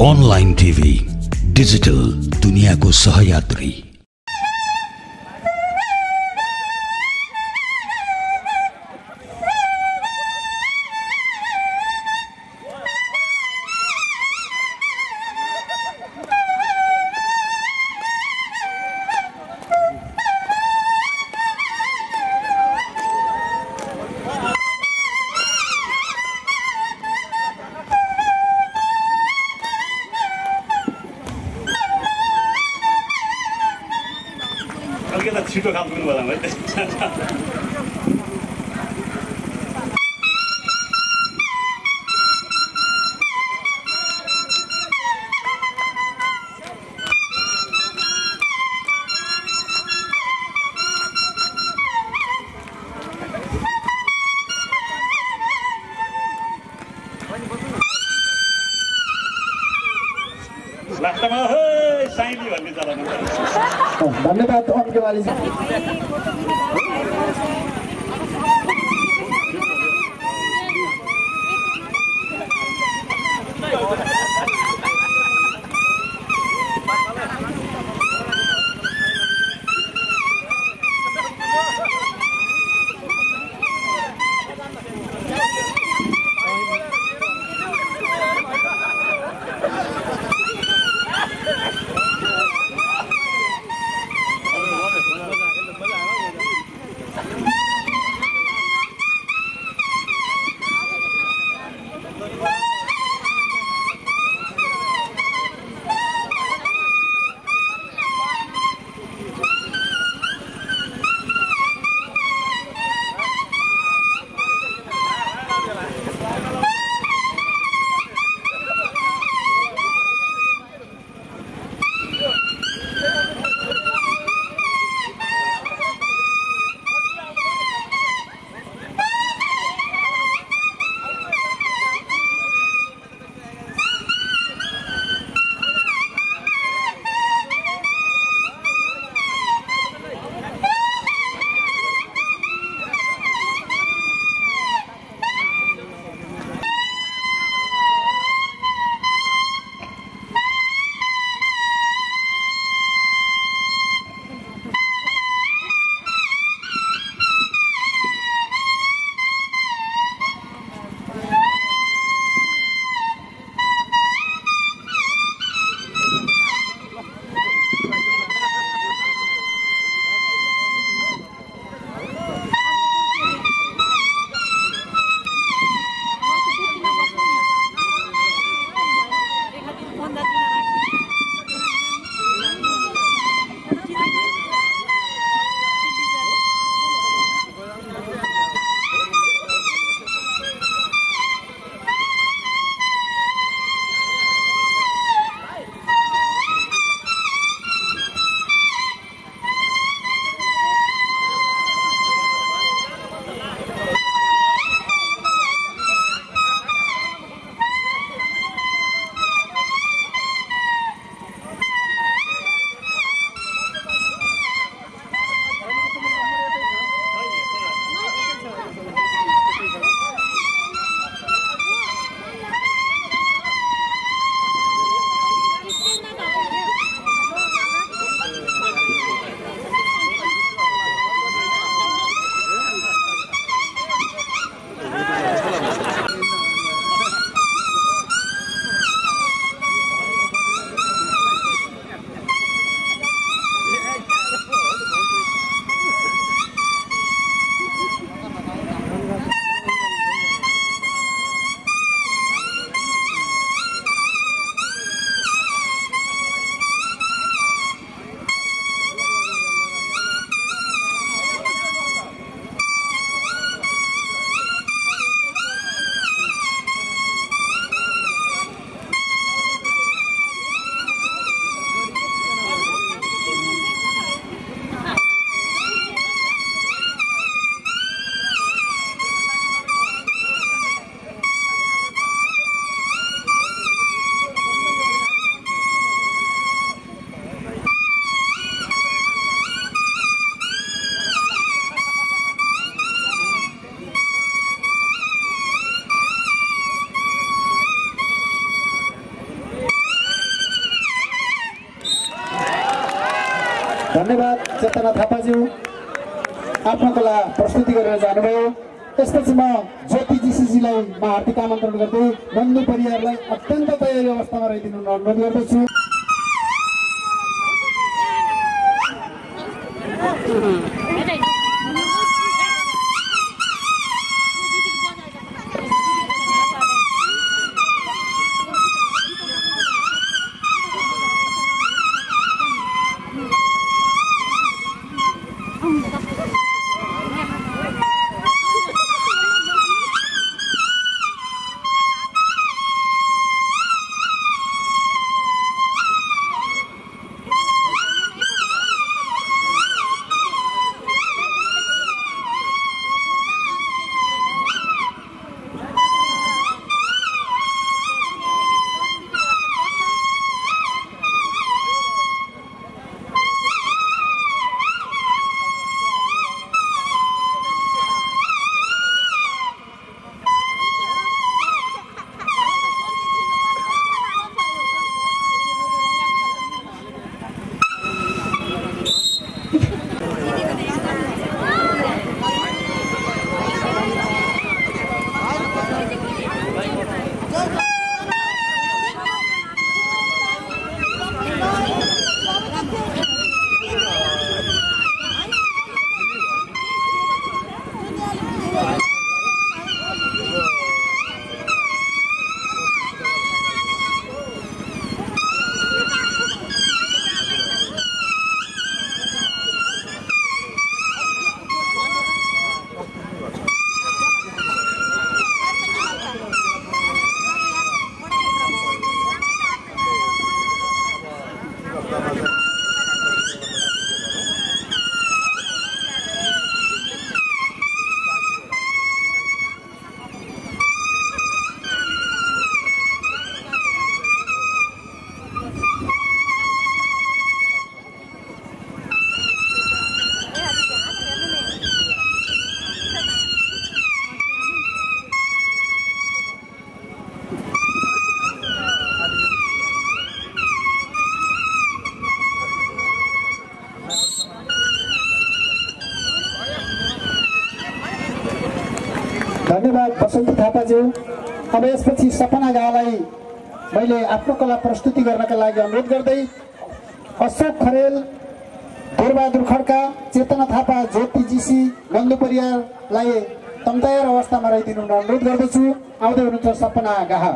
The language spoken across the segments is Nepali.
डिजिटल टीवी डिजिटल दुनिया को सहयात्री छिटो काम गर्नु होला है धन्यवाद अङ्केवालीजी चेतना थापाज्यू आफ्नो कला प्रस्तुति गरेर जानुभयो त्यसपछि म ज्योति जीसीजीलाई म हार्दिक आमन्त्रण गर्दै नन्दु परिवारलाई अत्यन्त तयारी अवस्थामा रहिदिनु अनुरोध गर्दछु धन्यवाद बसन्ती थापाज्यू। अब यसपछि सपना गालाई मैले आफ्नो कला प्रस्तुति गर्नका लागि अनुरोध गर्दै अशोक खरेल दुर्बहादुर खड्का चेतना थापा ज्योति जीसी नन्दु परियारलाई तम्तायर अवस्थामा रहिदिनु अनुरोध गर्दछु। आउँदै हुनुहुन्छ सपना गाहा।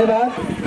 धन्यवाद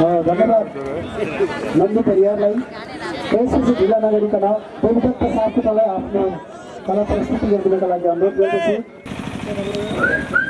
धन्यवाद नन्दी परिवारलाई यसपछि ढिला नगरिकन देवदत्त सापकोटालाई आफ्नो कला प्रस्तुति गरिदिनका लागि अनुरोध गर्दछु